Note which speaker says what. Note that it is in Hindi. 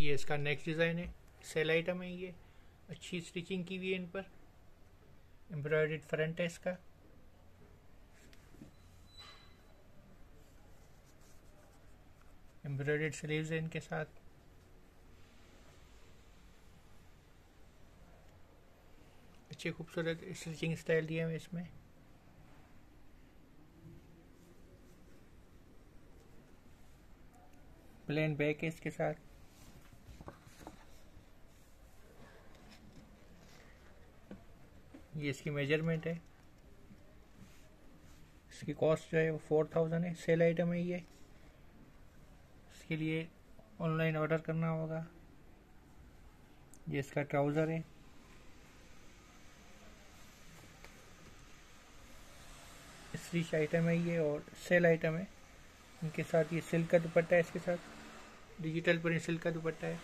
Speaker 1: ये इसका नेक्स्ट डिज़ाइन है। सेल आइटम है ये। अच्छी स्टिचिंग की हुई है इन पर। एम्ब्रॉयड फ्रंट है इसका। एम्ब्रॉयड स्लीव्स है इनके साथ। अच्छी खूबसूरत स्टिचिंग स्टाइल दिया हुए इसमें। प्लेन बैक है इसके साथ। ये इसकी मेज़रमेंट है। इसकी कॉस्ट जो है वो फोर थाउज़ेंड है। सेल आइटम है ये। इसके लिए ऑनलाइन ऑर्डर करना होगा। ये इसका ट्राउज़र है। स्टिच आइटम है ये और सेल आइटम है। इनके साथ ये सिल्क का दुपट्टा है इसके साथ। डिजिटल प्रिंट सिल्क का दुपट्टा है।